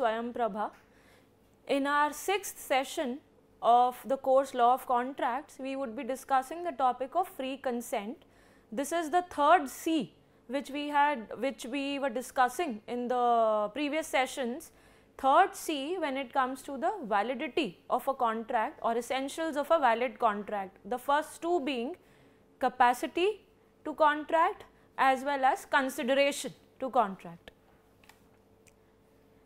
Welcome to Swayam Prabha. In our sixth session of the course Law of Contracts, we would be discussing the topic of free consent. This is the third C which we had which we were discussing in the previous sessions. Third C when it comes to the validity of a contract or essentials of a valid contract. The first two being capacity to contract as well as consideration to contract.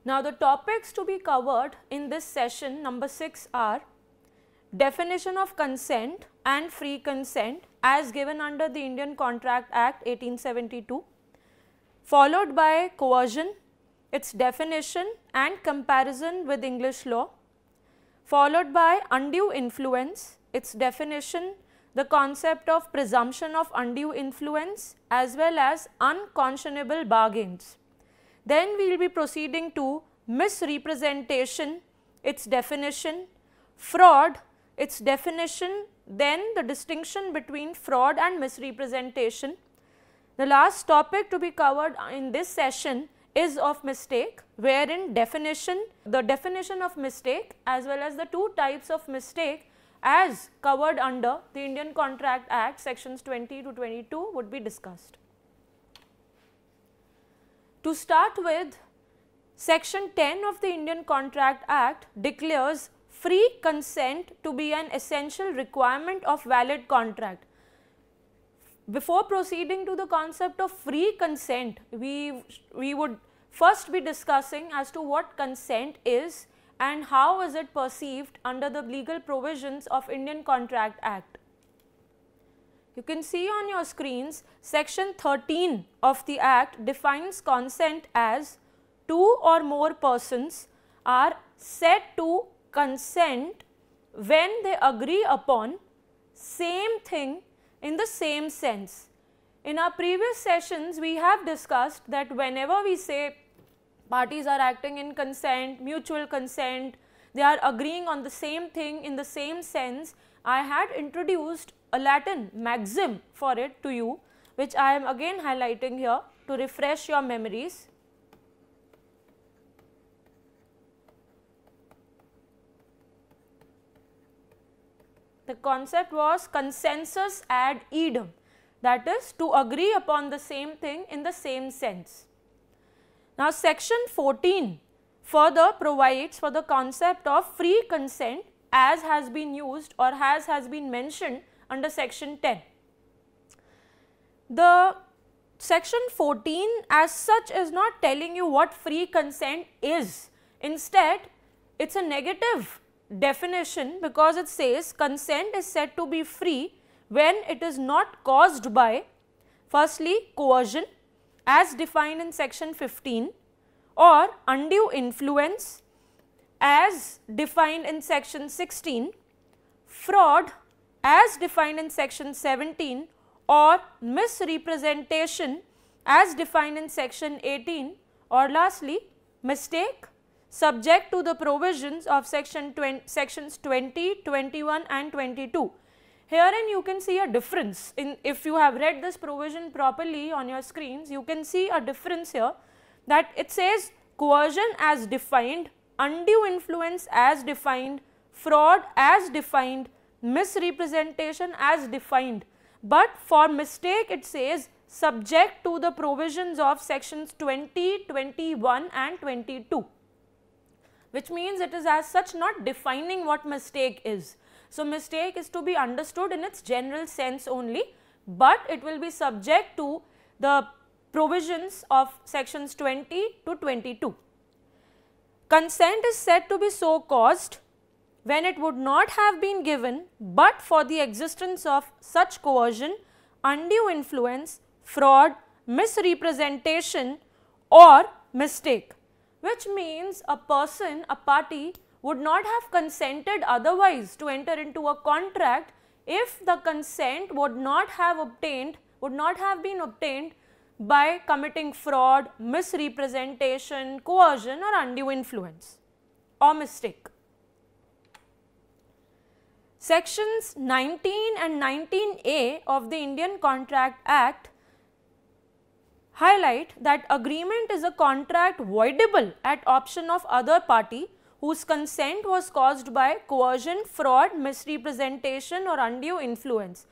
Now, the topics to be covered in this session number 6 are definition of consent and free consent as given under the Indian Contract Act 1872, followed by coercion, its definition and comparison with English law, followed by undue influence, its definition, the concept of presumption of undue influence as well as unconscionable bargains. Then we will be proceeding to misrepresentation, its definition, fraud, its definition, then the distinction between fraud and misrepresentation. The last topic to be covered in this session is of mistake wherein definition, the definition of mistake as well as the two types of mistake as covered under the Indian Contract Act sections 20 to 22 would be discussed. To start with, section 10 of the Indian Contract Act declares free consent to be an essential requirement of valid contract. Before proceeding to the concept of free consent, we, we would first be discussing as to what consent is and how is it perceived under the legal provisions of Indian Contract Act. You can see on your screens section 13 of the act defines consent as two or more persons are said to consent when they agree upon same thing in the same sense. In our previous sessions we have discussed that whenever we say parties are acting in consent, mutual consent, they are agreeing on the same thing in the same sense, I had introduced a Latin maxim for it to you which I am again highlighting here to refresh your memories. The concept was consensus ad idem that is to agree upon the same thing in the same sense. Now section 14 further provides for the concept of free consent as has been used or has has been mentioned under section 10. The section 14 as such is not telling you what free consent is. Instead, it is a negative definition because it says consent is said to be free when it is not caused by firstly coercion as defined in section 15 or undue influence as defined in section 16, fraud as defined in section 17 or misrepresentation as defined in section 18 or lastly mistake subject to the provisions of section 20, sections 20, 21 and 22. Herein you can see a difference in if you have read this provision properly on your screens you can see a difference here that it says coercion as defined, undue influence as defined, fraud as defined, misrepresentation as defined, but for mistake it says subject to the provisions of sections 20, 21 and 22 which means it is as such not defining what mistake is. So, mistake is to be understood in its general sense only, but it will be subject to the provisions of sections 20 to 22. Consent is said to be so caused when it would not have been given but for the existence of such coercion, undue influence, fraud, misrepresentation or mistake. which means a person, a party would not have consented otherwise to enter into a contract if the consent would not have obtained, would not have been obtained by committing fraud, misrepresentation, coercion or undue influence or mistake. Sections 19 and 19A of the Indian Contract Act highlight that agreement is a contract voidable at option of other party whose consent was caused by coercion, fraud, misrepresentation or undue influence.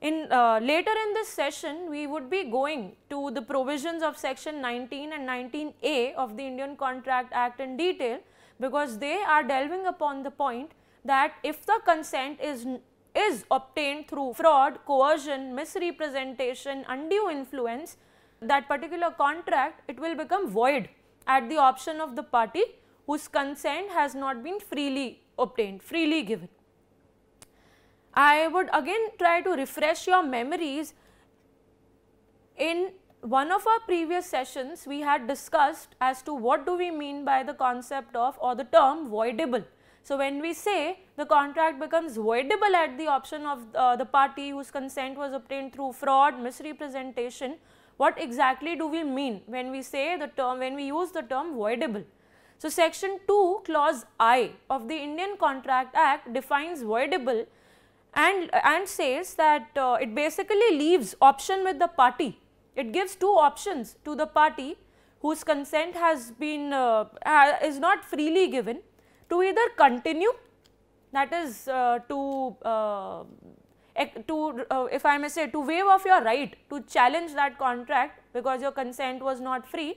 In uh, later in this session, we would be going to the provisions of section 19 and 19A of the Indian Contract Act in detail because they are delving upon the point that if the consent is is obtained through fraud, coercion, misrepresentation, undue influence, that particular contract it will become void at the option of the party whose consent has not been freely obtained, freely given. I would again try to refresh your memories. In one of our previous sessions, we had discussed as to what do we mean by the concept of or the term voidable. So, when we say the contract becomes voidable at the option of uh, the party whose consent was obtained through fraud, misrepresentation, what exactly do we mean when we say the term, when we use the term voidable? So, section 2 clause I of the Indian Contract Act defines voidable and, and says that uh, it basically leaves option with the party. It gives two options to the party whose consent has been uh, is not freely given to either continue that is uh, to uh, to uh, if I may say to waive off your right to challenge that contract because your consent was not free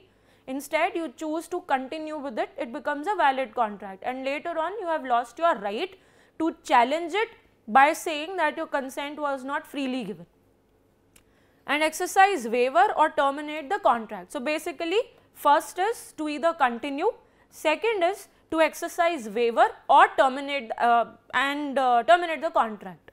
Instead, you choose to continue with it, it becomes a valid contract. And later on you have lost your right to challenge it by saying that your consent was not freely given. And exercise waiver or terminate the contract. So, basically first is to either continue, second is to exercise waiver or terminate uh, and uh, terminate the contract.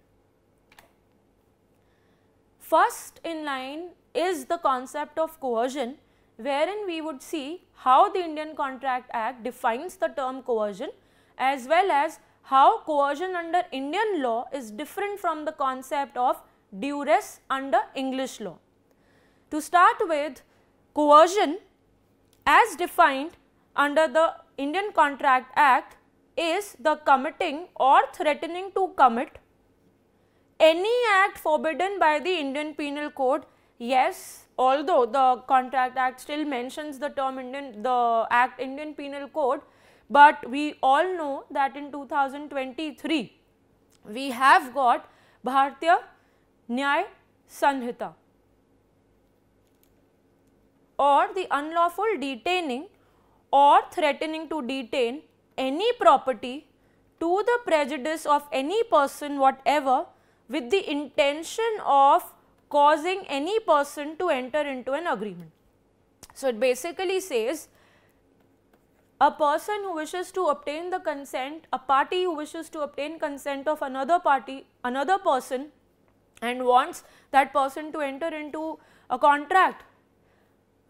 First in line is the concept of coercion wherein we would see how the Indian Contract Act defines the term coercion as well as how coercion under Indian law is different from the concept of duress under English law. To start with, coercion as defined under the Indian Contract Act is the committing or threatening to commit any act forbidden by the Indian Penal Code. Yes, although the Contract Act still mentions the term Indian, the Act Indian Penal Code, but we all know that in 2023 we have got Bharatiya Nyay Sanhita or the unlawful detaining or threatening to detain any property to the prejudice of any person whatever with the intention of causing any person to enter into an agreement. So, it basically says a person who wishes to obtain the consent, a party who wishes to obtain consent of another party, another person and wants that person to enter into a contract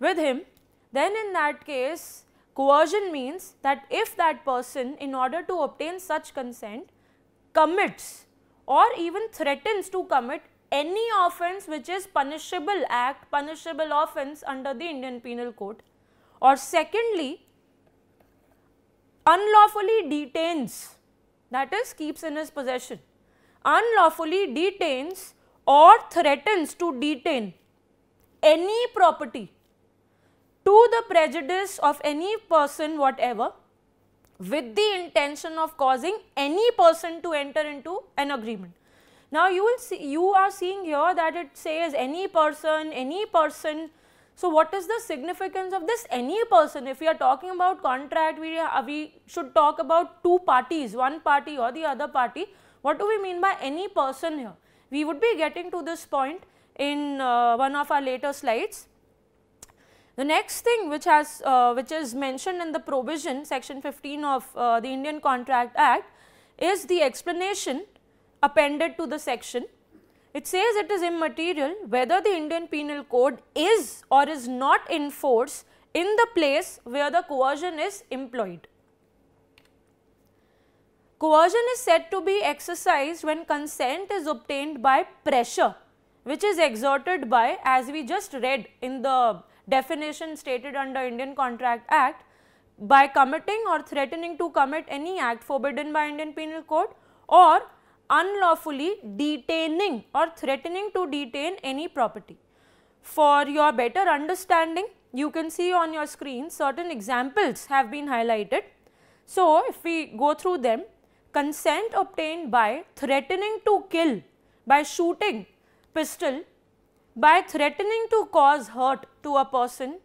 with him, then in that case coercion means that if that person in order to obtain such consent commits or even threatens to commit any offence which is punishable act, punishable offence under the Indian Penal Code or secondly unlawfully detains that is keeps in his possession, unlawfully detains or threatens to detain any property to the prejudice of any person whatever with the intention of causing any person to enter into an agreement. Now you will see, you are seeing here that it says any person, any person. So what is the significance of this any person? If we are talking about contract, we, uh, we should talk about two parties, one party or the other party. What do we mean by any person here? We would be getting to this point in uh, one of our later slides. The next thing which has uh, which is mentioned in the provision section 15 of uh, the Indian Contract Act is the explanation appended to the section. It says it is immaterial whether the Indian Penal Code is or is not in force in the place where the coercion is employed. Coercion is said to be exercised when consent is obtained by pressure which is exerted by as we just read in the definition stated under Indian Contract Act by committing or threatening to commit any act forbidden by Indian Penal Code or unlawfully detaining or threatening to detain any property. For your better understanding, you can see on your screen certain examples have been highlighted. So, if we go through them, consent obtained by threatening to kill by shooting pistol, by threatening to cause hurt to a person,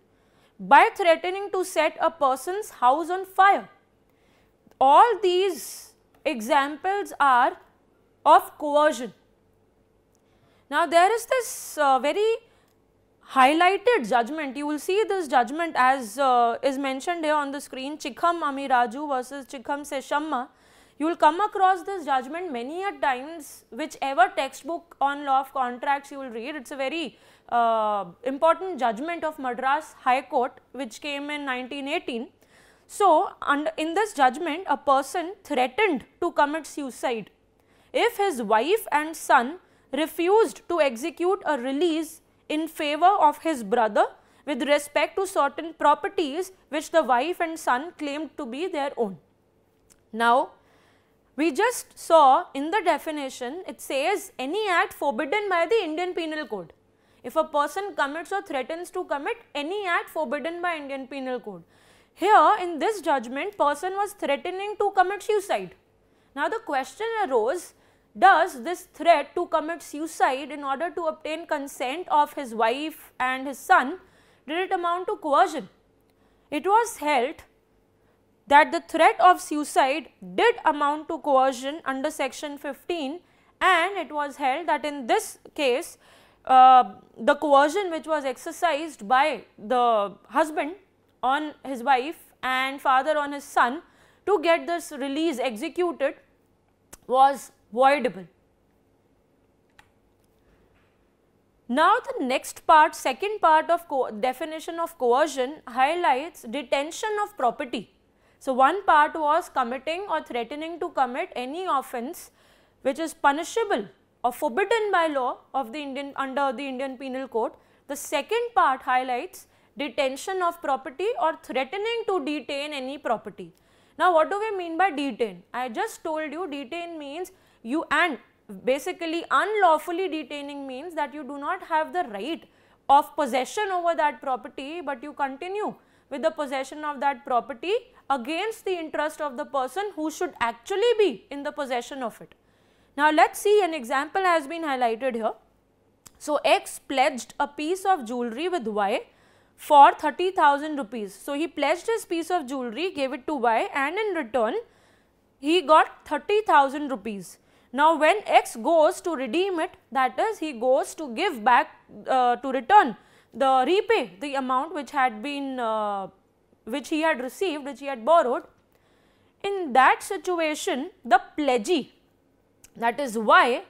by threatening to set a person's house on fire. All these examples are of coercion. Now, there is this uh, very highlighted judgment, you will see this judgment as uh, is mentioned here on the screen Chikham Amiraju versus Chikham Seshamma. You will come across this judgment many a times whichever textbook on law of contracts you will read, it is a very uh, important judgment of Madras High Court which came in 1918. So, in this judgment a person threatened to commit suicide if his wife and son refused to execute a release in favor of his brother with respect to certain properties which the wife and son claimed to be their own. Now, we just saw in the definition it says any act forbidden by the Indian Penal Code. If a person commits or threatens to commit any act forbidden by Indian Penal Code. Here in this judgment person was threatening to commit suicide. Now the question arose does this threat to commit suicide in order to obtain consent of his wife and his son did it amount to coercion? It was held that the threat of suicide did amount to coercion under section 15 and it was held that in this case uh, the coercion which was exercised by the husband on his wife and father on his son to get this release executed was voidable. Now the next part, second part of definition of coercion highlights detention of property. So one part was committing or threatening to commit any offence which is punishable or forbidden by law of the Indian under the Indian Penal Code. The second part highlights detention of property or threatening to detain any property. Now what do we mean by detain? I just told you detain means you and basically unlawfully detaining means that you do not have the right of possession over that property but you continue with the possession of that property against the interest of the person who should actually be in the possession of it. Now let us see an example has been highlighted here. So X pledged a piece of jewelry with Y for 30,000 rupees. So he pledged his piece of jewelry, gave it to Y and in return he got 30,000 rupees. Now when X goes to redeem it that is he goes to give back uh, to return the repay the amount which had been uh, which he had received which he had borrowed. In that situation the pledgee that is Y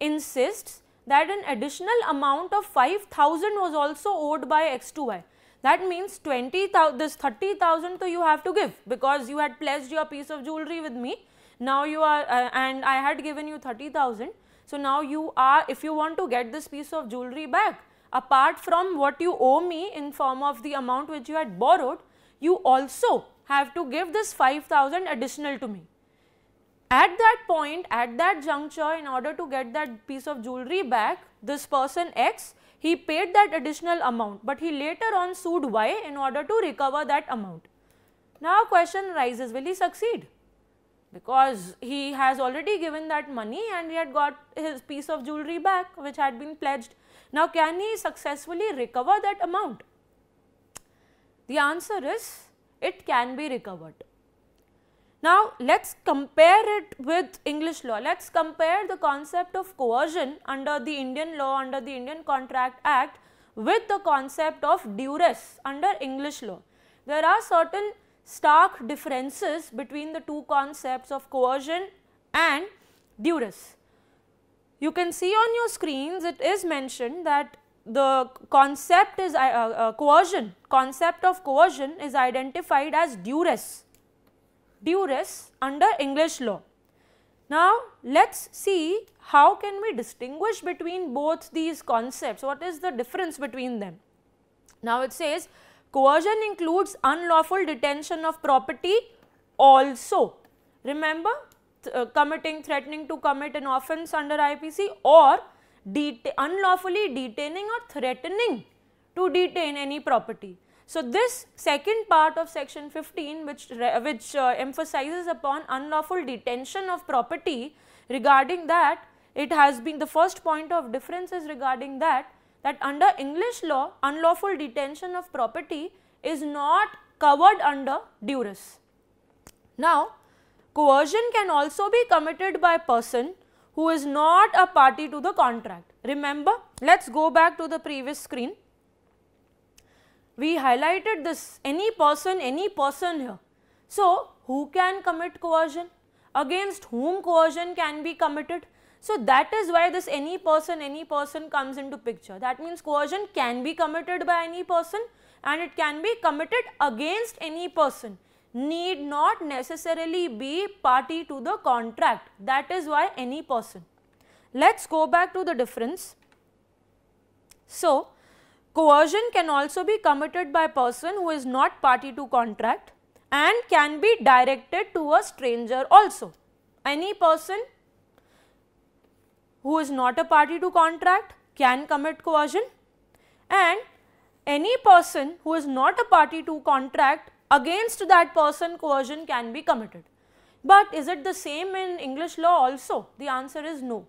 insists that an additional amount of 5000 was also owed by X to Y. That means 20,000 this 30,000 so you have to give because you had pledged your piece of jewelry with me now you are uh, and I had given you 30,000. So now you are if you want to get this piece of jewelry back apart from what you owe me in form of the amount which you had borrowed you also have to give this 5000 additional to me. At that point at that juncture in order to get that piece of jewelry back this person X he paid that additional amount but he later on sued Y in order to recover that amount. Now question arises will he succeed? because he has already given that money and he had got his piece of jewelry back which had been pledged. Now can he successfully recover that amount? The answer is it can be recovered. Now let us compare it with English law. Let us compare the concept of coercion under the Indian law under the Indian Contract Act with the concept of duress under English law. There are certain stark differences between the two concepts of coercion and duress. You can see on your screens it is mentioned that the concept is uh, uh, coercion, concept of coercion is identified as duress, duress under English law. Now, let us see how can we distinguish between both these concepts, what is the difference between them. Now, it says coercion includes unlawful detention of property also. Remember uh, committing, threatening to commit an offence under IPC or unlawfully detaining or threatening to detain any property. So, this second part of section 15 which, which uh, emphasizes upon unlawful detention of property regarding that it has been the first point of difference is regarding that that under English law unlawful detention of property is not covered under duress. Now, coercion can also be committed by a person who is not a party to the contract. Remember, let us go back to the previous screen. We highlighted this any person, any person here. So, who can commit coercion? Against whom coercion can be committed? So, that is why this any person, any person comes into picture. That means coercion can be committed by any person and it can be committed against any person need not necessarily be party to the contract that is why any person. Let us go back to the difference. So, coercion can also be committed by person who is not party to contract and can be directed to a stranger also. Any person who is not a party to contract can commit coercion and any person who is not a party to contract against that person coercion can be committed. But is it the same in English law also? The answer is no.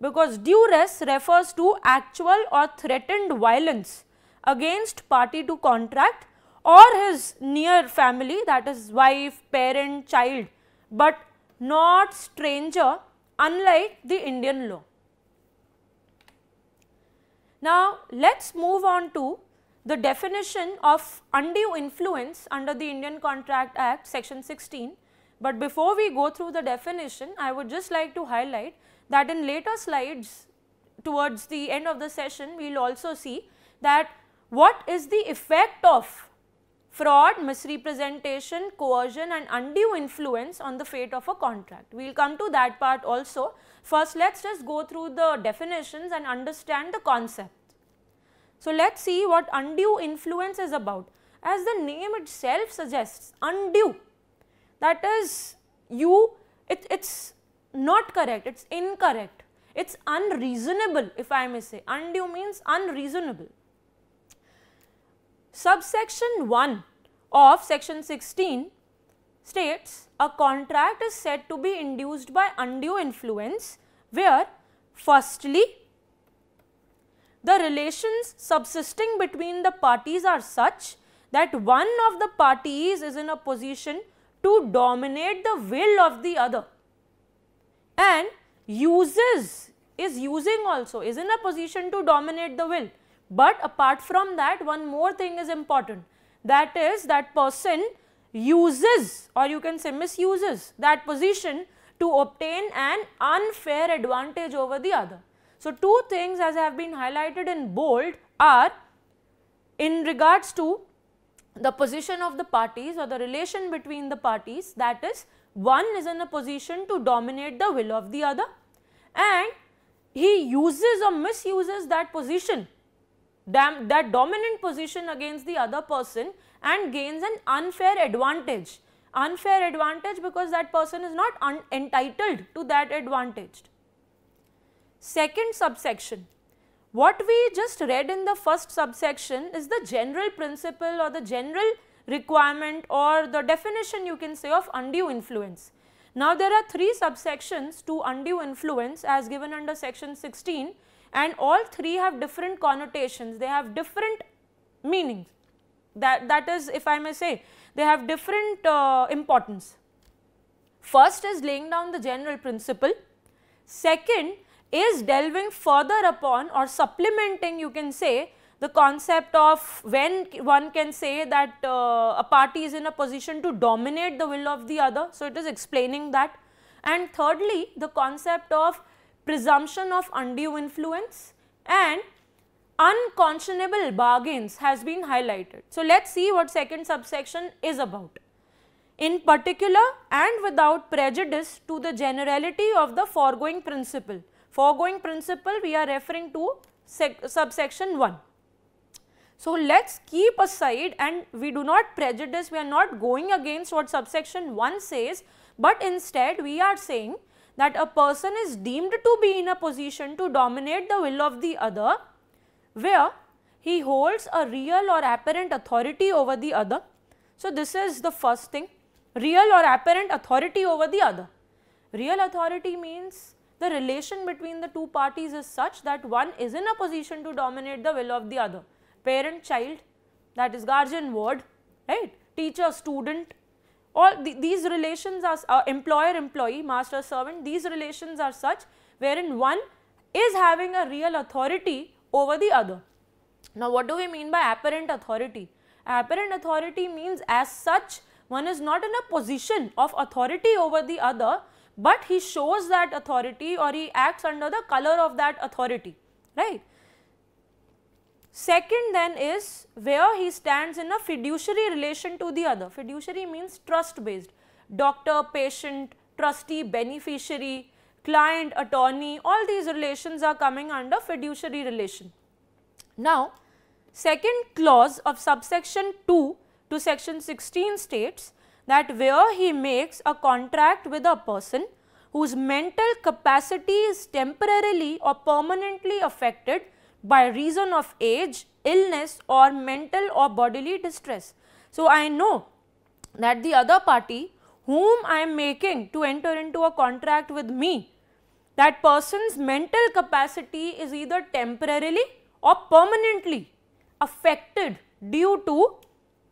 Because duress refers to actual or threatened violence against party to contract or his near family that is wife, parent, child but not stranger unlike the Indian law. Now, let us move on to the definition of undue influence under the Indian Contract Act section 16. But before we go through the definition, I would just like to highlight that in later slides towards the end of the session, we will also see that what is the effect of fraud, misrepresentation, coercion and undue influence on the fate of a contract. We will come to that part also. First, let us just go through the definitions and understand the concept. So, let us see what undue influence is about. As the name itself suggests, undue that is you it, it's not correct, it's incorrect, it's unreasonable if I may say, undue means unreasonable. Subsection 1 of section 16 states a contract is said to be induced by undue influence where firstly the relations subsisting between the parties are such that one of the parties is in a position to dominate the will of the other. And uses is using also is in a position to dominate the will. But apart from that one more thing is important. That is that person uses or you can say misuses that position to obtain an unfair advantage over the other so, two things as have been highlighted in bold are in regards to the position of the parties or the relation between the parties that is one is in a position to dominate the will of the other and he uses or misuses that position that dominant position against the other person and gains an unfair advantage. Unfair advantage because that person is not entitled to that advantage. Second subsection, what we just read in the first subsection is the general principle or the general requirement or the definition you can say of undue influence. Now, there are three subsections to undue influence as given under section 16 and all three have different connotations, they have different meanings that, that is if I may say they have different uh, importance. First is laying down the general principle, second is delving further upon or supplementing you can say the concept of when one can say that uh, a party is in a position to dominate the will of the other. So, it is explaining that and thirdly the concept of presumption of undue influence and unconscionable bargains has been highlighted. So, let us see what second subsection is about. In particular and without prejudice to the generality of the foregoing principle. Foregoing principle we are referring to subsection 1. So, let us keep aside and we do not prejudice, we are not going against what subsection 1 says, but instead we are saying that a person is deemed to be in a position to dominate the will of the other where he holds a real or apparent authority over the other. So, this is the first thing real or apparent authority over the other. Real authority means the relation between the two parties is such that one is in a position to dominate the will of the other. Parent child that is guardian ward right teacher student all th these relations are uh, employer employee master servant these relations are such wherein one is having a real authority over the other. Now what do we mean by apparent authority? Apparent authority means as such one is not in a position of authority over the other but he shows that authority or he acts under the color of that authority right. Second then is where he stands in a fiduciary relation to the other. Fiduciary means trust based. Doctor, patient, trustee, beneficiary, client, attorney, all these relations are coming under fiduciary relation. Now, second clause of subsection 2 to section 16 states that where he makes a contract with a person whose mental capacity is temporarily or permanently affected by reason of age, illness or mental or bodily distress. So, I know that the other party whom I am making to enter into a contract with me, that person's mental capacity is either temporarily or permanently affected due to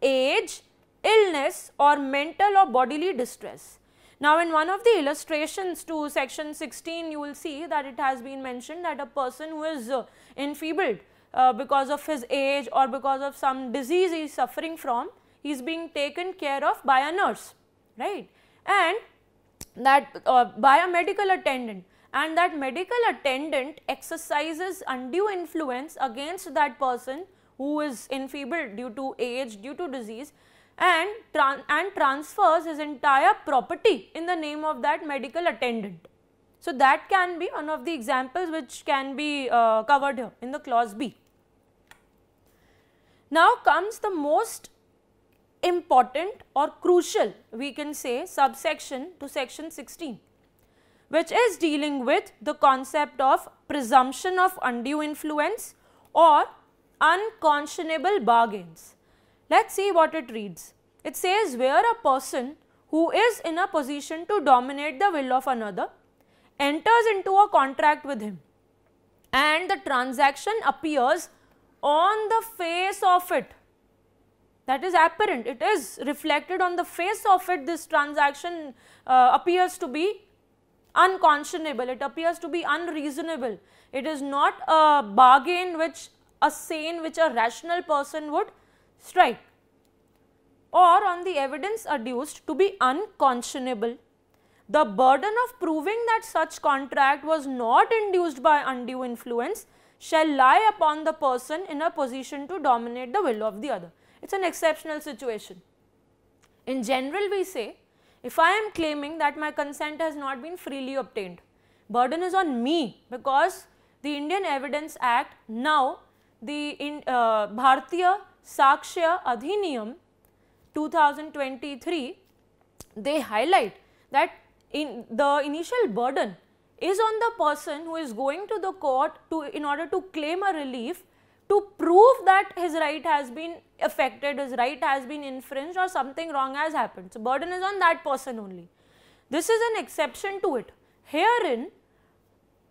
age, illness or mental or bodily distress. Now, in one of the illustrations to section 16, you will see that it has been mentioned that a person who is uh, enfeebled uh, because of his age or because of some disease he is suffering from, he is being taken care of by a nurse, right? And that uh, by a medical attendant and that medical attendant exercises undue influence against that person who is enfeebled due to age, due to disease and, and transfers his entire property in the name of that medical attendant. So, that can be one of the examples which can be uh, covered here in the clause B. Now comes the most important or crucial we can say subsection to section 16 which is dealing with the concept of presumption of undue influence or unconscionable bargains. Let us see what it reads. It says where a person who is in a position to dominate the will of another enters into a contract with him and the transaction appears on the face of it. That is apparent. It is reflected on the face of it. This transaction uh, appears to be unconscionable. It appears to be unreasonable. It is not a bargain which a sane which a rational person would strike or on the evidence adduced to be unconscionable. The burden of proving that such contract was not induced by undue influence shall lie upon the person in a position to dominate the will of the other. It is an exceptional situation. In general we say if I am claiming that my consent has not been freely obtained, burden is on me because the Indian Evidence Act now the in, uh, Bharatiya Sakshya Adhiniyam 2023, they highlight that in the initial burden is on the person who is going to the court to in order to claim a relief to prove that his right has been affected, his right has been infringed or something wrong has happened. So, burden is on that person only. This is an exception to it. Herein,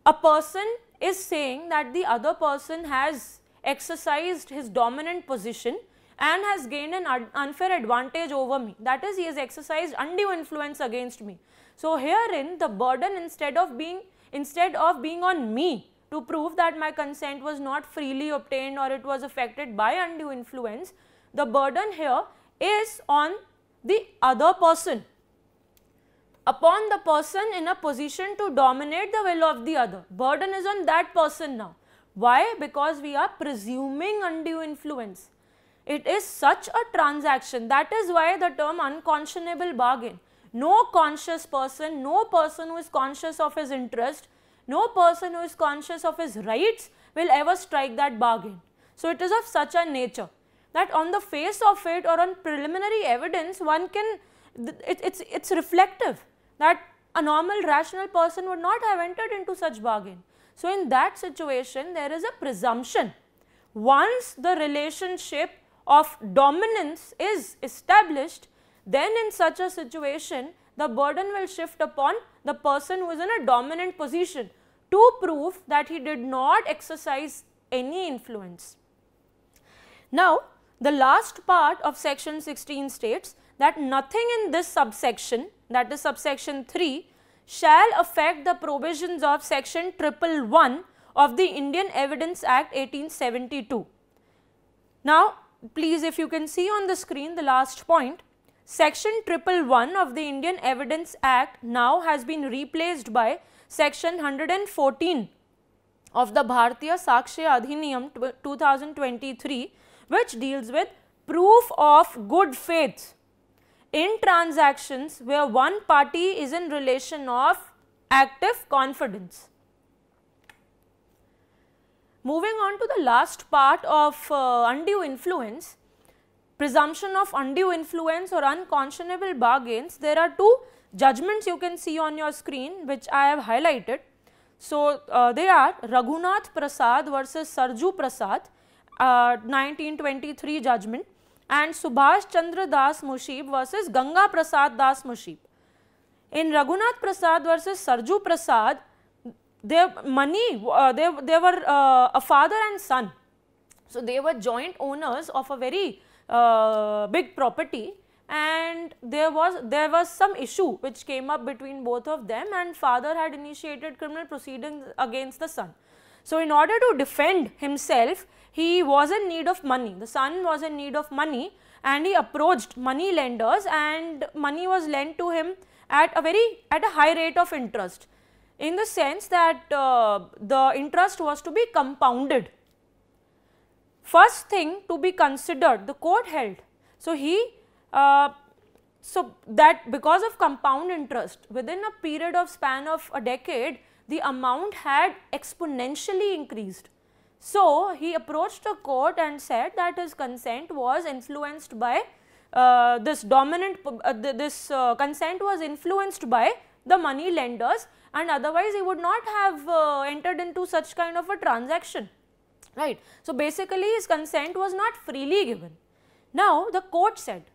a person is saying that the other person has exercised his dominant position and has gained an unfair advantage over me. That is, he has exercised undue influence against me. So, herein the burden instead of being instead of being on me to prove that my consent was not freely obtained or it was affected by undue influence, the burden here is on the other person upon the person in a position to dominate the will of the other. Burden is on that person now. Why? Because we are presuming undue influence. It is such a transaction. That is why the term unconscionable bargain. No conscious person, no person who is conscious of his interest, no person who is conscious of his rights will ever strike that bargain. So, it is of such a nature that on the face of it or on preliminary evidence one can it, it's it's reflective that a normal rational person would not have entered into such bargain. So, in that situation there is a presumption once the relationship of dominance is established then in such a situation the burden will shift upon the person who is in a dominant position to prove that he did not exercise any influence. Now, the last part of section 16 states that nothing in this subsection that is subsection 3 shall affect the provisions of section 111 of the Indian Evidence Act 1872. Now, please if you can see on the screen the last point, section 111 of the Indian Evidence Act now has been replaced by section 114 of the Bharatiya Sakshya Adhiniyam 2023 which deals with proof of good faith in transactions where one party is in relation of active confidence. Moving on to the last part of uh, undue influence, presumption of undue influence or unconscionable bargains, there are two judgments you can see on your screen which I have highlighted. So, uh, they are Raghunath Prasad versus Sarju Prasad, uh, 1923 judgment and Subhash Chandra Das Mushib versus Ganga Prasad Das Mushib. In Raghunath Prasad versus Sarju Prasad, their money, uh, they, they were uh, a father and son. So, they were joint owners of a very uh, big property and there was there was some issue which came up between both of them and father had initiated criminal proceedings against the son. So, in order to defend himself, he was in need of money, the son was in need of money and he approached money lenders and money was lent to him at a very at a high rate of interest in the sense that uh, the interest was to be compounded. First thing to be considered the court held. So, he uh, so that because of compound interest within a period of span of a decade the amount had exponentially increased. So, he approached the court and said that his consent was influenced by uh, this dominant, uh, this uh, consent was influenced by the money lenders and otherwise he would not have uh, entered into such kind of a transaction, right. So, basically his consent was not freely given. Now, the court said,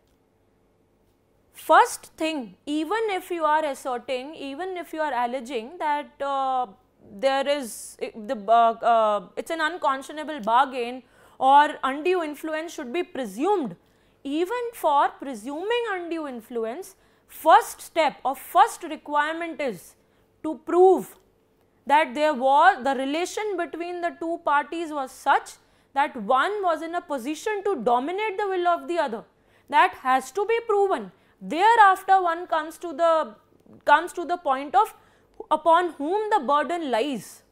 first thing even if you are asserting, even if you are alleging that uh, there is the uh, uh, it is an unconscionable bargain or undue influence should be presumed. Even for presuming undue influence, first step or first requirement is to prove that there was the relation between the two parties was such that one was in a position to dominate the will of the other. That has to be proven. Thereafter one comes to the comes to the point of upon whom the burden lies.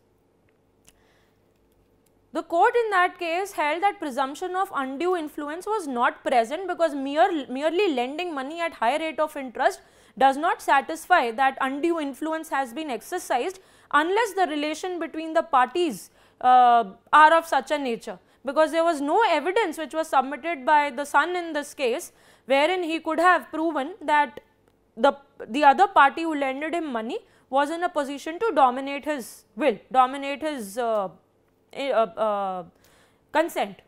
The court in that case held that presumption of undue influence was not present because mere, merely lending money at high rate of interest does not satisfy that undue influence has been exercised unless the relation between the parties uh, are of such a nature because there was no evidence which was submitted by the son in this case wherein he could have proven that the, the other party who lended him money was in a position to dominate his will, dominate his uh, uh, uh, consent.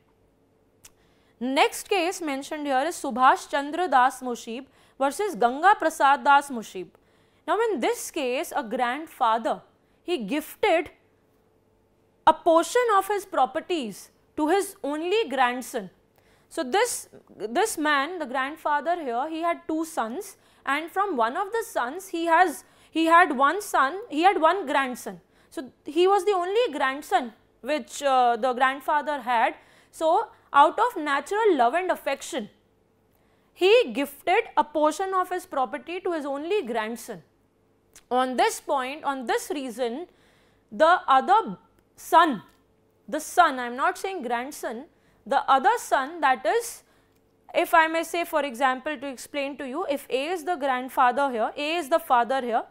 Next case mentioned here is Subhash Chandra Das Mushib versus Ganga Prasad Das Mushib. Now, in this case, a grandfather, he gifted a portion of his properties to his only grandson. So, this, this man, the grandfather here, he had two sons and from one of the sons, he has he had one son, he had one grandson. So, he was the only grandson which uh, the grandfather had. So, out of natural love and affection, he gifted a portion of his property to his only grandson. On this point, on this reason, the other son the son, I am not saying grandson, the other son that is if I may say for example to explain to you if A is the grandfather here, A is the father here,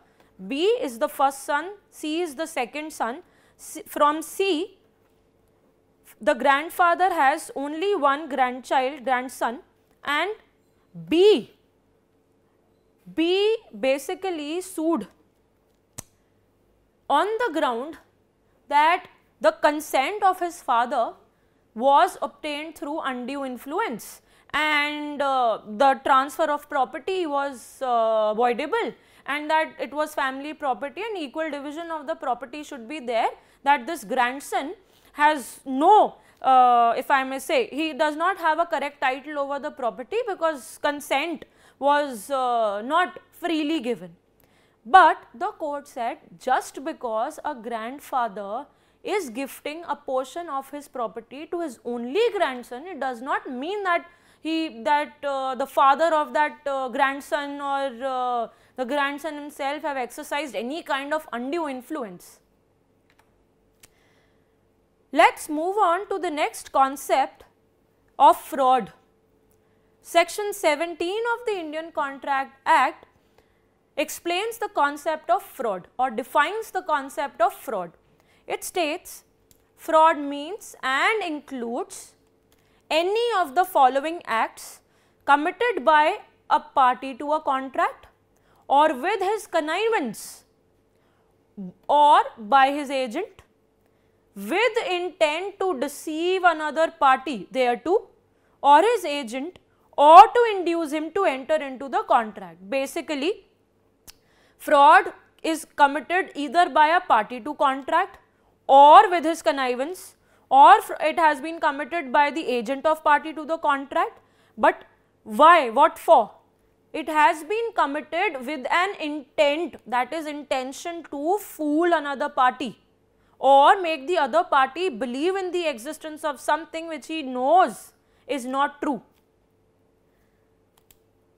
B is the first son, C is the second son, C, from C the grandfather has only one grandchild, grandson and B, B basically sued on the ground that the consent of his father was obtained through undue influence and uh, the transfer of property was uh, voidable and that it was family property and equal division of the property should be there that this grandson has no uh, if I may say he does not have a correct title over the property because consent was uh, not freely given. But the court said just because a grandfather is gifting a portion of his property to his only grandson, it does not mean that he that uh, the father of that uh, grandson or uh, the grandson himself have exercised any kind of undue influence. Let us move on to the next concept of fraud. Section 17 of the Indian Contract Act explains the concept of fraud or defines the concept of fraud. It states fraud means and includes any of the following acts committed by a party to a contract or with his connivance or by his agent with intent to deceive another party thereto or his agent or to induce him to enter into the contract. Basically, fraud is committed either by a party to contract or with his connivance or it has been committed by the agent of party to the contract. But why? What for? It has been committed with an intent that is intention to fool another party or make the other party believe in the existence of something which he knows is not true.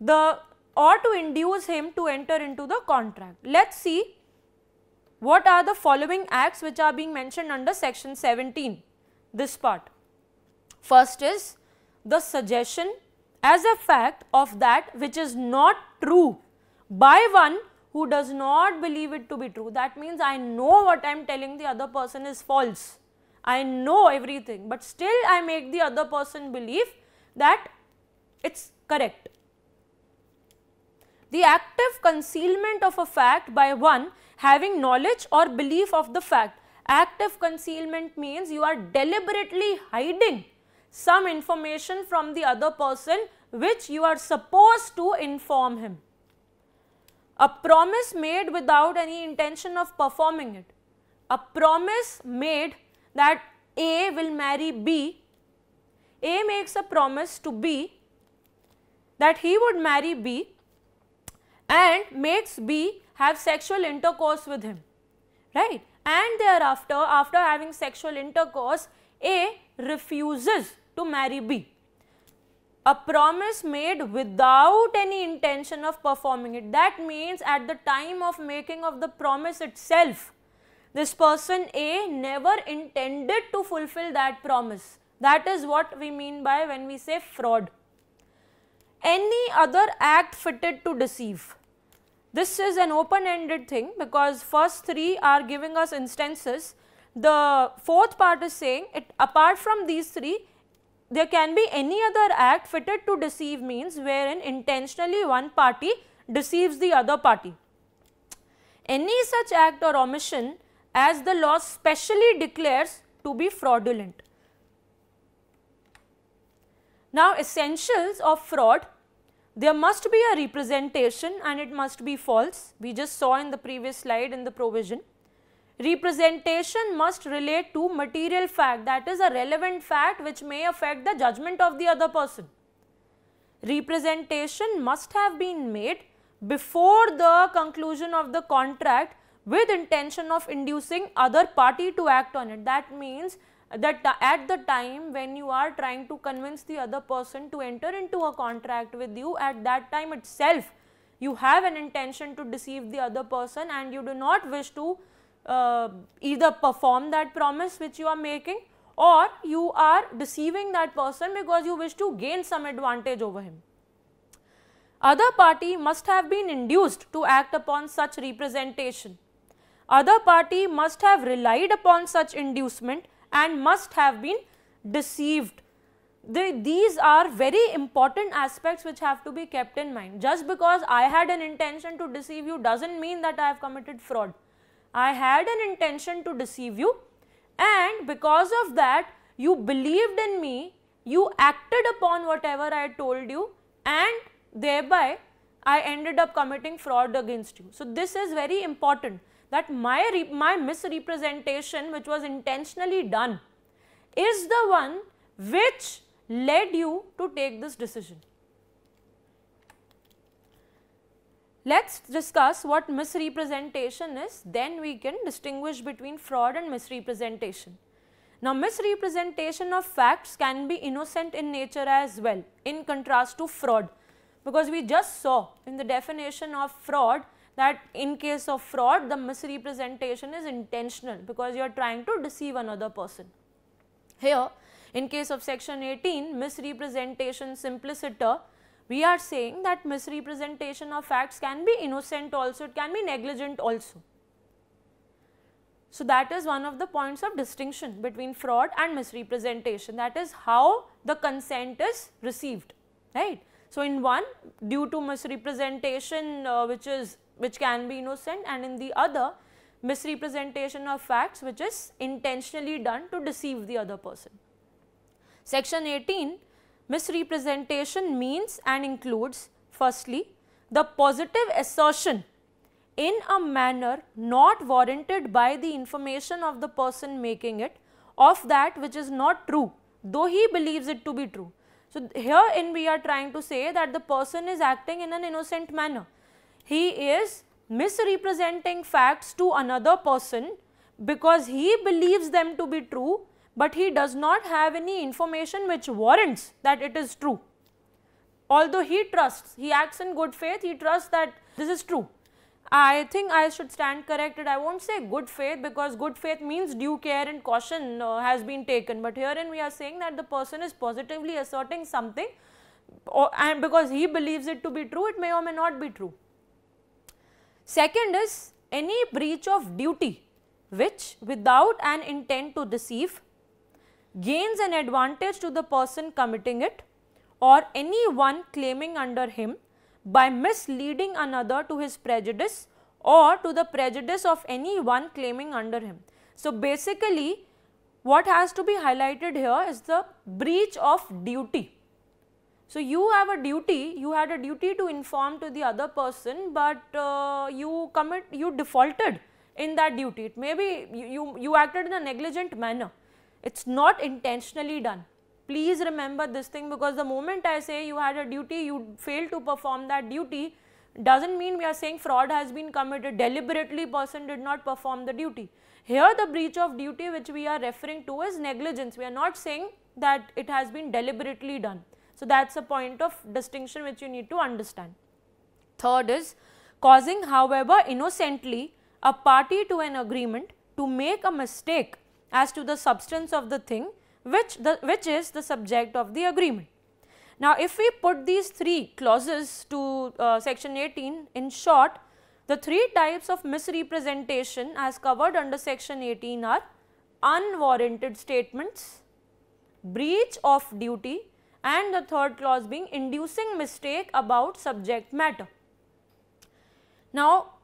The or to induce him to enter into the contract. Let us see what are the following acts which are being mentioned under section 17, this part. First is the suggestion as a fact of that which is not true by one who does not believe it to be true. That means I know what I am telling the other person is false. I know everything, but still I make the other person believe that it is correct. The active concealment of a fact by one having knowledge or belief of the fact. Active concealment means you are deliberately hiding some information from the other person which you are supposed to inform him a promise made without any intention of performing it. A promise made that A will marry B. A makes a promise to B that he would marry B and makes B have sexual intercourse with him, right. And thereafter, after having sexual intercourse, A refuses to marry B a promise made without any intention of performing it. That means at the time of making of the promise itself, this person A never intended to fulfill that promise. That is what we mean by when we say fraud. Any other act fitted to deceive. This is an open-ended thing because first three are giving us instances. The fourth part is saying it apart from these three, there can be any other act fitted to deceive means wherein intentionally one party deceives the other party. Any such act or omission as the law specially declares to be fraudulent. Now, essentials of fraud, there must be a representation and it must be false. We just saw in the previous slide in the provision. Representation must relate to material fact that is a relevant fact which may affect the judgment of the other person. Representation must have been made before the conclusion of the contract with intention of inducing other party to act on it. That means that at the time when you are trying to convince the other person to enter into a contract with you at that time itself you have an intention to deceive the other person and you do not wish to uh, either perform that promise which you are making or you are deceiving that person because you wish to gain some advantage over him. Other party must have been induced to act upon such representation. Other party must have relied upon such inducement and must have been deceived. The, these are very important aspects which have to be kept in mind. Just because I had an intention to deceive you does not mean that I have committed fraud. I had an intention to deceive you and because of that you believed in me, you acted upon whatever I told you and thereby I ended up committing fraud against you. So, this is very important that my, my misrepresentation which was intentionally done is the one which led you to take this decision. Let us discuss what misrepresentation is, then we can distinguish between fraud and misrepresentation. Now, misrepresentation of facts can be innocent in nature as well in contrast to fraud because we just saw in the definition of fraud that in case of fraud the misrepresentation is intentional because you are trying to deceive another person. Here in case of section 18 misrepresentation simpliciter we are saying that misrepresentation of facts can be innocent also, it can be negligent also. So, that is one of the points of distinction between fraud and misrepresentation that is how the consent is received right. So, in one due to misrepresentation uh, which is which can be innocent and in the other misrepresentation of facts which is intentionally done to deceive the other person. Section 18 misrepresentation means and includes firstly the positive assertion in a manner not warranted by the information of the person making it of that which is not true though he believes it to be true. So, herein we are trying to say that the person is acting in an innocent manner. He is misrepresenting facts to another person because he believes them to be true but he does not have any information which warrants that it is true. Although he trusts, he acts in good faith, he trusts that this is true. I think I should stand corrected. I won't say good faith because good faith means due care and caution uh, has been taken. But herein we are saying that the person is positively asserting something or, and because he believes it to be true, it may or may not be true. Second is any breach of duty which without an intent to deceive gains an advantage to the person committing it or any one claiming under him by misleading another to his prejudice or to the prejudice of any one claiming under him. So, basically what has to be highlighted here is the breach of duty. So, you have a duty, you had a duty to inform to the other person, but uh, you commit, you defaulted in that duty. It may be you, you, you acted in a negligent manner. It is not intentionally done. Please remember this thing because the moment I say you had a duty, you failed to perform that duty does not mean we are saying fraud has been committed deliberately person did not perform the duty. Here the breach of duty which we are referring to is negligence. We are not saying that it has been deliberately done. So, that is a point of distinction which you need to understand. Third is causing however innocently a party to an agreement to make a mistake as to the substance of the thing which, the, which is the subject of the agreement. Now, if we put these three clauses to uh, section 18 in short, the three types of misrepresentation as covered under section 18 are unwarranted statements, breach of duty and the third clause being inducing mistake about subject matter. Now,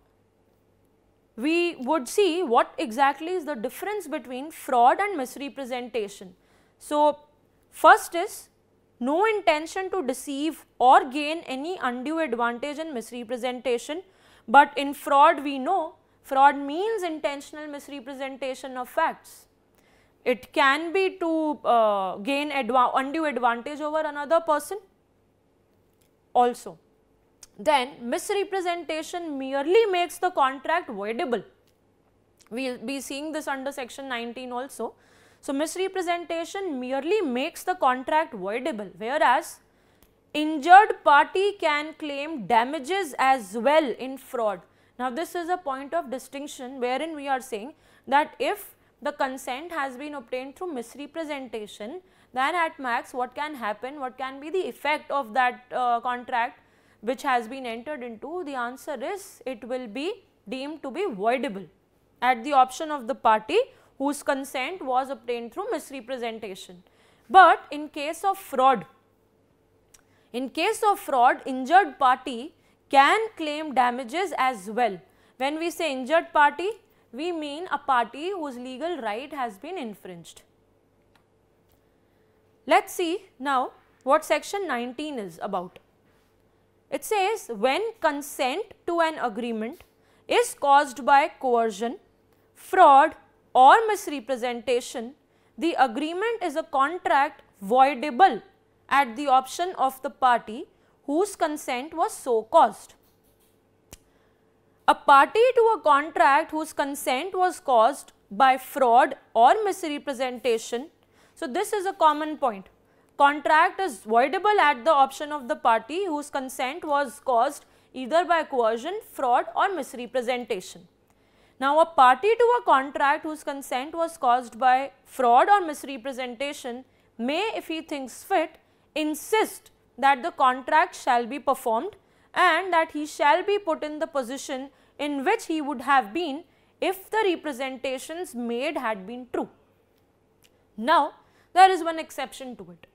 we would see what exactly is the difference between fraud and misrepresentation. So, first is no intention to deceive or gain any undue advantage in misrepresentation, but in fraud we know fraud means intentional misrepresentation of facts. It can be to uh, gain adva undue advantage over another person also. Then misrepresentation merely makes the contract voidable. We will be seeing this under section 19 also. So, misrepresentation merely makes the contract voidable whereas injured party can claim damages as well in fraud. Now, this is a point of distinction wherein we are saying that if the consent has been obtained through misrepresentation, then at max what can happen, what can be the effect of that uh, contract which has been entered into, the answer is it will be deemed to be voidable at the option of the party whose consent was obtained through misrepresentation. But in case of fraud, in case of fraud, injured party can claim damages as well. When we say injured party, we mean a party whose legal right has been infringed. Let us see now what section 19 is about. It says when consent to an agreement is caused by coercion, fraud or misrepresentation, the agreement is a contract voidable at the option of the party whose consent was so caused. A party to a contract whose consent was caused by fraud or misrepresentation. So, this is a common point. Contract is voidable at the option of the party whose consent was caused either by coercion, fraud or misrepresentation. Now, a party to a contract whose consent was caused by fraud or misrepresentation may, if he thinks fit, insist that the contract shall be performed and that he shall be put in the position in which he would have been if the representations made had been true. Now, there is one exception to it.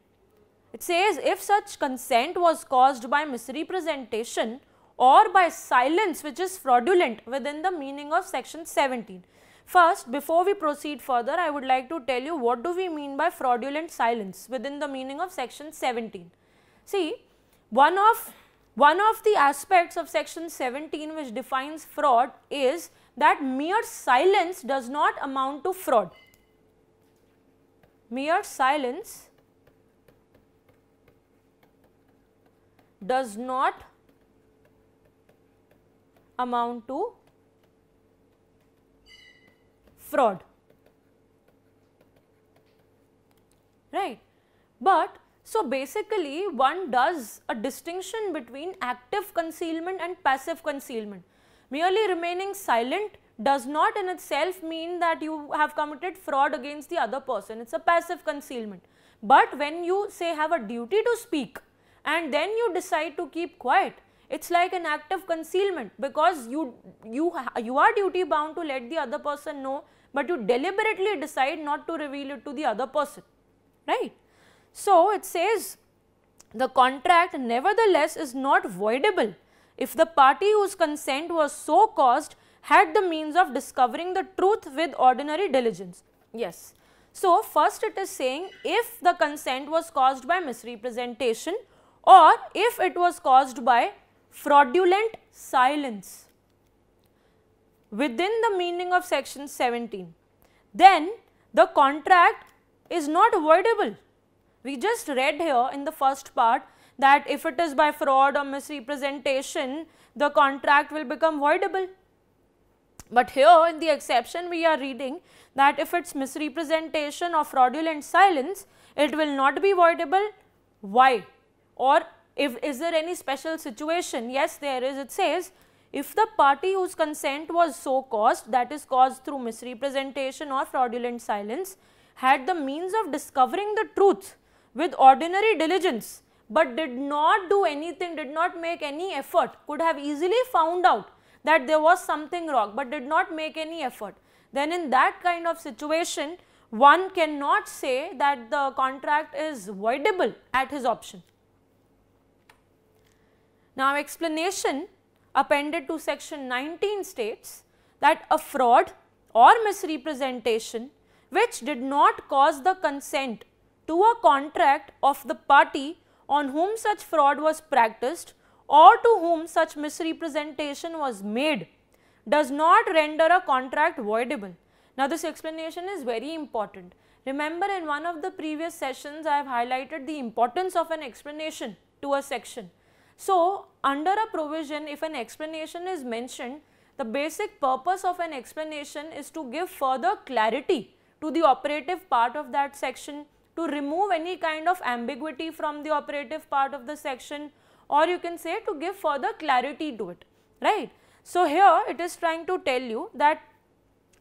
It says if such consent was caused by misrepresentation or by silence which is fraudulent within the meaning of section 17. First, before we proceed further, I would like to tell you what do we mean by fraudulent silence within the meaning of section 17. See, one of, one of the aspects of section 17 which defines fraud is that mere silence does not amount to fraud. Mere silence does not amount to fraud. Right? But so basically one does a distinction between active concealment and passive concealment. Merely remaining silent does not in itself mean that you have committed fraud against the other person. It's a passive concealment. But when you say have a duty to speak and then you decide to keep quiet. It's like an act of concealment because you you you are duty bound to let the other person know but you deliberately decide not to reveal it to the other person right? So it says the contract nevertheless is not voidable. If the party whose consent was so caused had the means of discovering the truth with ordinary diligence. Yes. So first it is saying if the consent was caused by misrepresentation or if it was caused by fraudulent silence within the meaning of section 17 then the contract is not voidable. We just read here in the first part that if it is by fraud or misrepresentation the contract will become voidable. But here in the exception we are reading that if it is misrepresentation or fraudulent silence it will not be voidable. Why? Or if is there any special situation? Yes, there is. It says if the party whose consent was so caused that is caused through misrepresentation or fraudulent silence had the means of discovering the truth with ordinary diligence but did not do anything, did not make any effort, could have easily found out that there was something wrong but did not make any effort. Then in that kind of situation, one cannot say that the contract is voidable at his option. Now, explanation appended to section 19 states that a fraud or misrepresentation which did not cause the consent to a contract of the party on whom such fraud was practiced or to whom such misrepresentation was made does not render a contract voidable. Now, this explanation is very important. Remember in one of the previous sessions I have highlighted the importance of an explanation to a section. So, under a provision if an explanation is mentioned, the basic purpose of an explanation is to give further clarity to the operative part of that section, to remove any kind of ambiguity from the operative part of the section or you can say to give further clarity to it, right. So, here it is trying to tell you that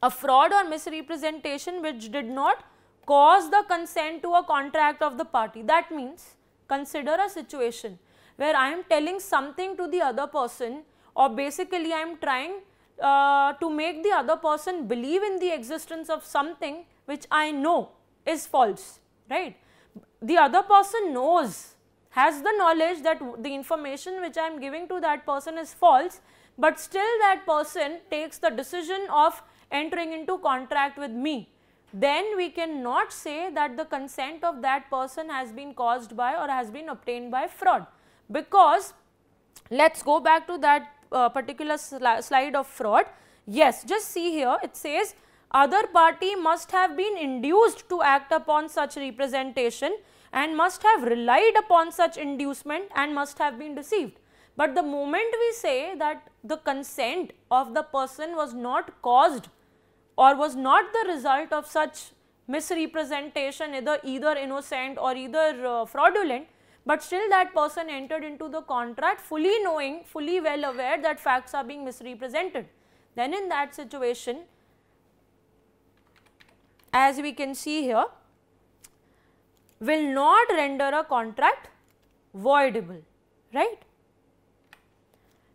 a fraud or misrepresentation which did not cause the consent to a contract of the party. That means consider a situation where I am telling something to the other person or basically I am trying uh, to make the other person believe in the existence of something which I know is false, right. The other person knows, has the knowledge that the information which I am giving to that person is false, but still that person takes the decision of entering into contract with me. Then we cannot say that the consent of that person has been caused by or has been obtained by fraud because let us go back to that uh, particular sli slide of fraud. Yes, just see here it says other party must have been induced to act upon such representation and must have relied upon such inducement and must have been deceived. But the moment we say that the consent of the person was not caused or was not the result of such misrepresentation either either innocent or either uh, fraudulent, but still that person entered into the contract fully knowing, fully well aware that facts are being misrepresented. Then in that situation, as we can see here, will not render a contract voidable, right.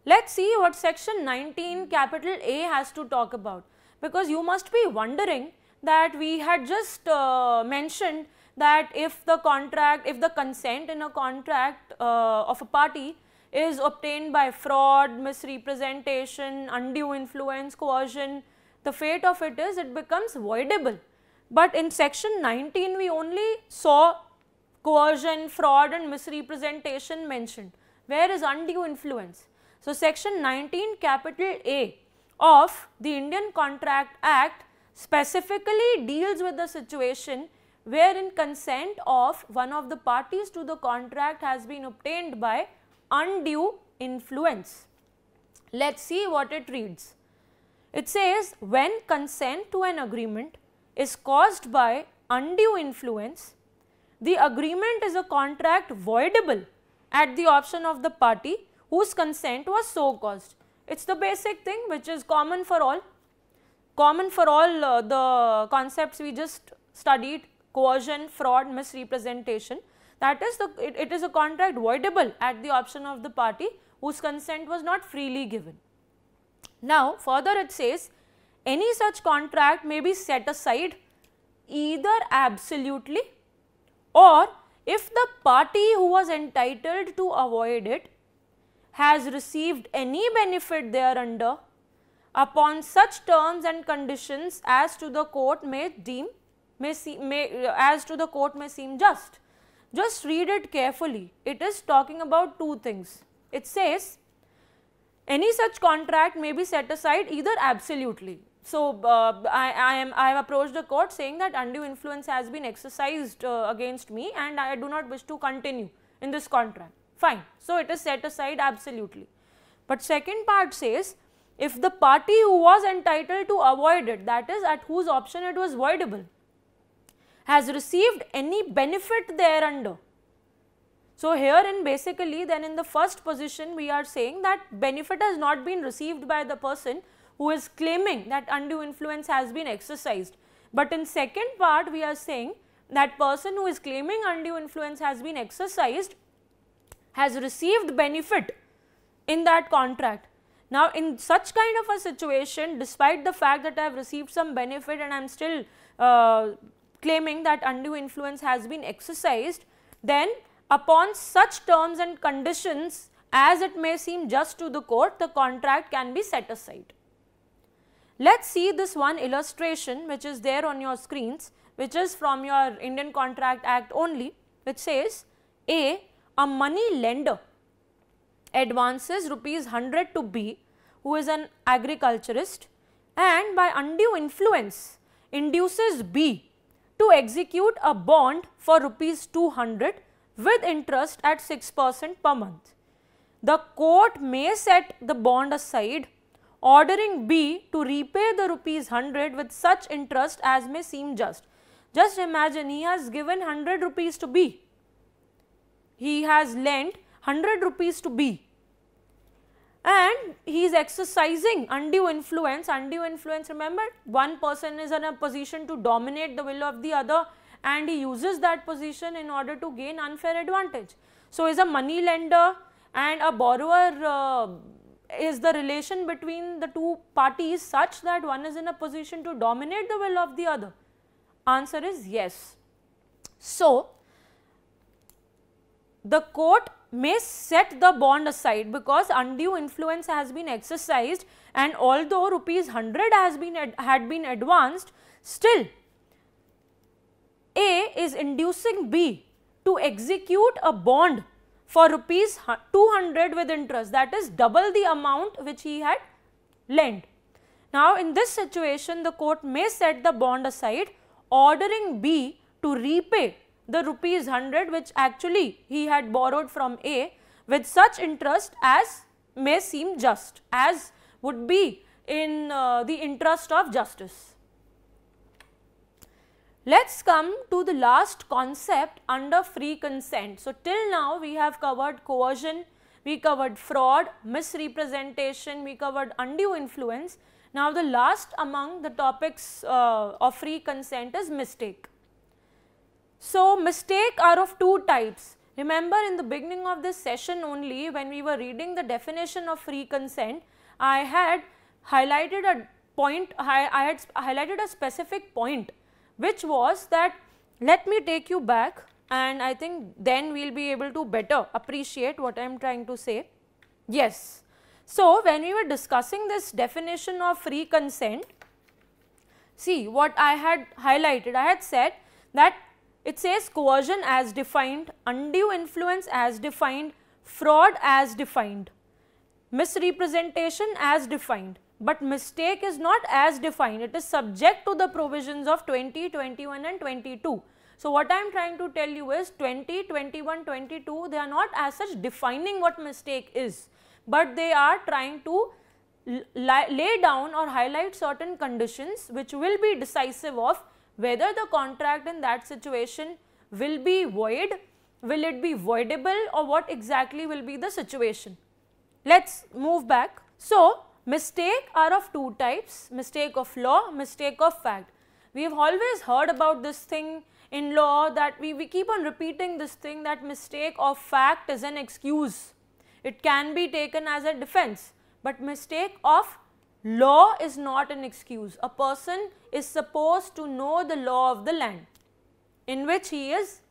Let us see what section 19 capital A has to talk about because you must be wondering that we had just uh, mentioned that if the contract, if the consent in a contract uh, of a party is obtained by fraud, misrepresentation, undue influence, coercion, the fate of it is it becomes voidable. But in section 19 we only saw coercion, fraud and misrepresentation mentioned. Where is undue influence? So, section 19 capital A of the Indian Contract Act specifically deals with the situation wherein consent of one of the parties to the contract has been obtained by undue influence. Let us see what it reads. It says when consent to an agreement is caused by undue influence, the agreement is a contract voidable at the option of the party whose consent was so caused. It is the basic thing which is common for all, common for all uh, the concepts we just studied coercion, fraud, misrepresentation that is the it, it is a contract voidable at the option of the party whose consent was not freely given. Now further it says any such contract may be set aside either absolutely or if the party who was entitled to avoid it has received any benefit thereunder upon such terms and conditions as to the court may deem may, see, may as to the court may seem just. Just read it carefully. It is talking about two things. It says any such contract may be set aside either absolutely. So, uh, I, I, am I have approached the court saying that undue influence has been exercised uh, against me and I do not wish to continue in this contract. Fine. So, it is set aside absolutely. But second part says if the party who was entitled to avoid it that is at whose option it was voidable has received any benefit thereunder. So, here in basically then in the first position we are saying that benefit has not been received by the person who is claiming that undue influence has been exercised. But in second part we are saying that person who is claiming undue influence has been exercised has received benefit in that contract. Now, in such kind of a situation despite the fact that I have received some benefit and I am still uh, claiming that undue influence has been exercised, then upon such terms and conditions as it may seem just to the court, the contract can be set aside. Let us see this one illustration which is there on your screens which is from your Indian Contract Act only which says A, a money lender advances rupees 100 to B who is an agriculturist and by undue influence induces B to execute a bond for rupees 200 with interest at 6 percent per month. The court may set the bond aside ordering B to repay the rupees 100 with such interest as may seem just. Just imagine he has given 100 rupees to B. He has lent 100 rupees to B. and he is exercising undue influence. Undue influence, remember, one person is in a position to dominate the will of the other and he uses that position in order to gain unfair advantage. So, is a money lender and a borrower uh, is the relation between the two parties such that one is in a position to dominate the will of the other? Answer is yes. So, the court may set the bond aside because undue influence has been exercised and although rupees 100 has been had been advanced still A is inducing B to execute a bond for rupees 200 with interest that is double the amount which he had lent. Now, in this situation the court may set the bond aside ordering B to repay the rupees 100 which actually he had borrowed from A with such interest as may seem just as would be in uh, the interest of justice. Let us come to the last concept under free consent. So, till now we have covered coercion, we covered fraud, misrepresentation, we covered undue influence. Now, the last among the topics uh, of free consent is mistake. So, mistake are of two types. Remember in the beginning of this session only when we were reading the definition of free consent, I had highlighted a point, I, I had highlighted a specific point which was that let me take you back and I think then we will be able to better appreciate what I am trying to say. Yes. So, when we were discussing this definition of free consent, see what I had highlighted, I had said that it says coercion as defined, undue influence as defined, fraud as defined, misrepresentation as defined, but mistake is not as defined, it is subject to the provisions of 20, 21 and 22. So, what I am trying to tell you is 20, 21, 22 they are not as such defining what mistake is, but they are trying to lay down or highlight certain conditions which will be decisive of whether the contract in that situation will be void, will it be voidable or what exactly will be the situation. Let us move back. So, mistake are of two types, mistake of law, mistake of fact. We have always heard about this thing in law that we, we keep on repeating this thing that mistake of fact is an excuse. It can be taken as a defense, but mistake of Law is not an excuse. A person is supposed to know the law of the land in which he is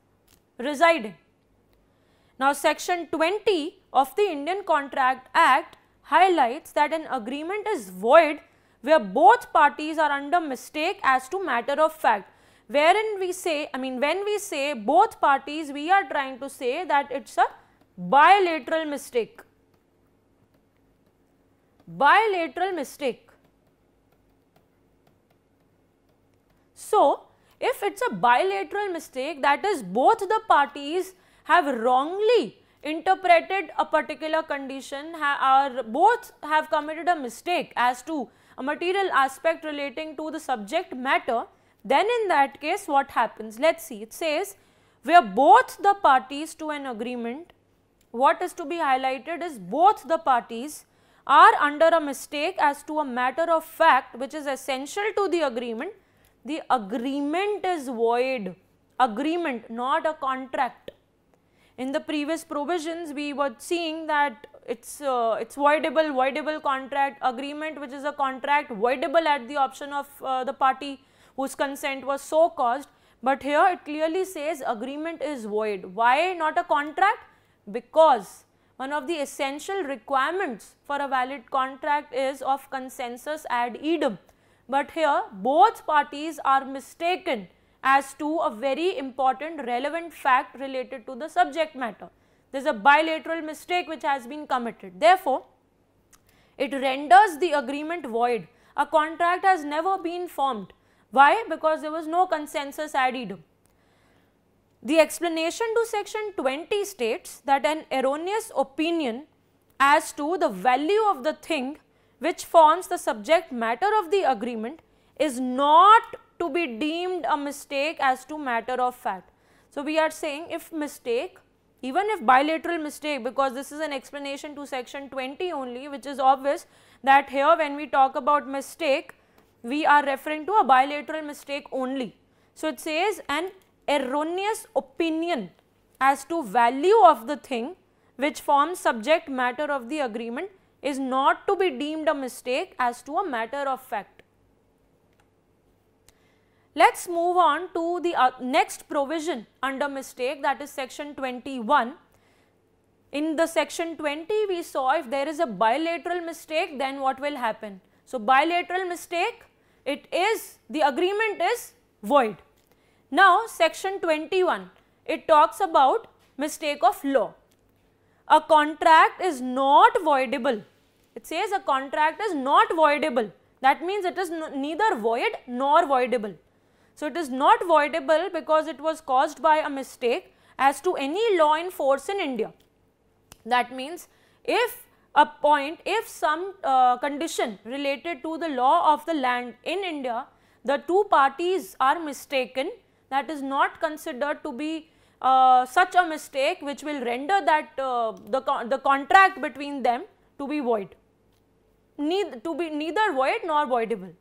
residing. Now, section 20 of the Indian Contract Act highlights that an agreement is void where both parties are under mistake as to matter of fact. Wherein we say, I mean when we say both parties, we are trying to say that it is a bilateral mistake bilateral mistake. So, if it is a bilateral mistake that is both the parties have wrongly interpreted a particular condition or both have committed a mistake as to a material aspect relating to the subject matter, then in that case what happens? Let us see, it says where both the parties to an agreement, what is to be highlighted is both the parties are under a mistake as to a matter of fact which is essential to the agreement, the agreement is void, agreement not a contract. In the previous provisions we were seeing that it's uh, it's voidable, voidable contract, agreement which is a contract voidable at the option of uh, the party whose consent was so caused, but here it clearly says agreement is void. Why not a contract? Because one of the essential requirements for a valid contract is of consensus ad idem. But here both parties are mistaken as to a very important relevant fact related to the subject matter. There is a bilateral mistake which has been committed. Therefore, it renders the agreement void. A contract has never been formed. Why? Because there was no consensus ad idem. The explanation to section 20 states that an erroneous opinion as to the value of the thing which forms the subject matter of the agreement is not to be deemed a mistake as to matter of fact. So, we are saying if mistake even if bilateral mistake because this is an explanation to section 20 only which is obvious that here when we talk about mistake we are referring to a bilateral mistake only. So, it says an erroneous opinion as to value of the thing which forms subject matter of the agreement is not to be deemed a mistake as to a matter of fact. Let us move on to the uh, next provision under mistake that is section 21. In the section 20 we saw if there is a bilateral mistake then what will happen. So, bilateral mistake it is the agreement is void. Now, section 21 it talks about mistake of law. A contract is not voidable. It says a contract is not voidable. That means it is neither void nor voidable. So, it is not voidable because it was caused by a mistake as to any law in force in India. That means, if a point, if some uh, condition related to the law of the land in India, the two parties are mistaken, that is not considered to be uh, such a mistake which will render that uh, the, the contract between them to be void, Need, to be neither void nor voidable.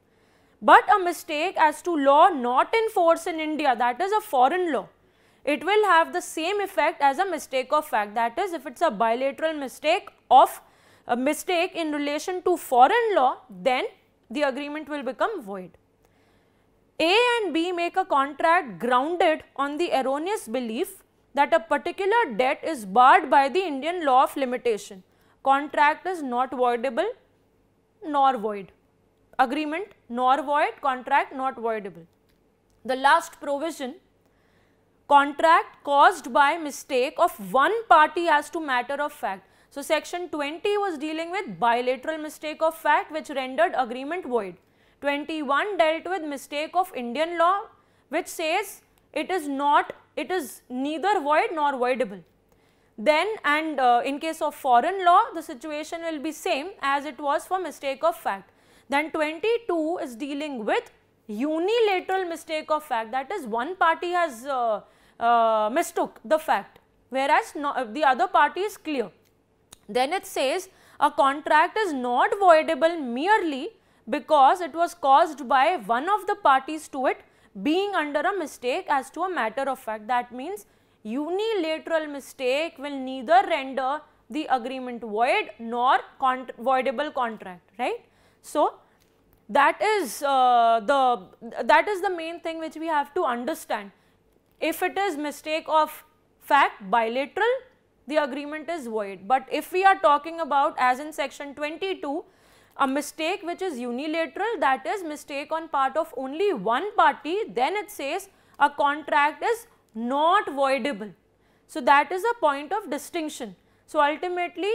But a mistake as to law not in force in India that is a foreign law, it will have the same effect as a mistake of fact that is if it is a bilateral mistake of a mistake in relation to foreign law then the agreement will become void. A and B make a contract grounded on the erroneous belief that a particular debt is barred by the Indian law of limitation. Contract is not voidable nor void agreement nor void, contract not voidable. The last provision contract caused by mistake of one party as to matter of fact. So, section 20 was dealing with bilateral mistake of fact which rendered agreement void. 21 dealt with mistake of Indian law which says it is not, it is neither void nor voidable. Then and uh, in case of foreign law the situation will be same as it was for mistake of fact. Then 22 is dealing with unilateral mistake of fact that is one party has uh, uh, mistook the fact whereas no, uh, the other party is clear. Then it says a contract is not voidable merely because it was caused by one of the parties to it being under a mistake as to a matter of fact. That means unilateral mistake will neither render the agreement void nor con voidable contract, right. So, that is uh, the that is the main thing which we have to understand. If it is mistake of fact bilateral, the agreement is void. But if we are talking about as in section 22, a mistake which is unilateral that is mistake on part of only one party, then it says a contract is not voidable. So, that is a point of distinction. So, ultimately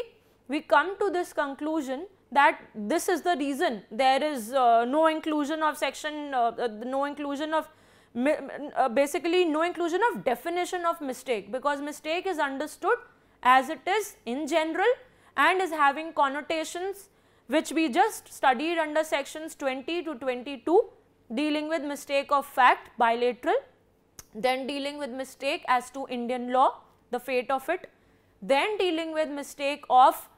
we come to this conclusion that this is the reason there is uh, no inclusion of section, uh, uh no inclusion of uh, basically no inclusion of definition of mistake because mistake is understood as it is in general and is having connotations which we just studied under sections 20 to 22 dealing with mistake of fact bilateral, then dealing with mistake as to Indian law, the fate of it, then dealing with mistake of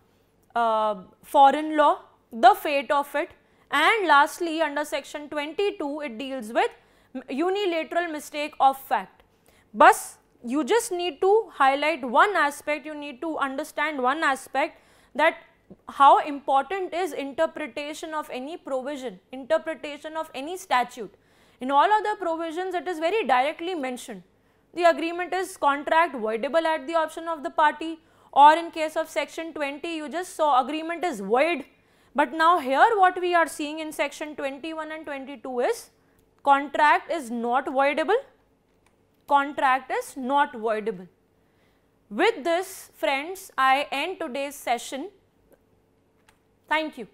uh, foreign law, the fate of it and lastly under section 22 it deals with unilateral mistake of fact. But you just need to highlight one aspect, you need to understand one aspect that how important is interpretation of any provision, interpretation of any statute. In all other provisions it is very directly mentioned. The agreement is contract voidable at the option of the party or in case of section 20 you just saw agreement is void. But now here what we are seeing in section 21 and 22 is contract is not voidable, contract is not voidable. With this friends I end today's session. Thank you.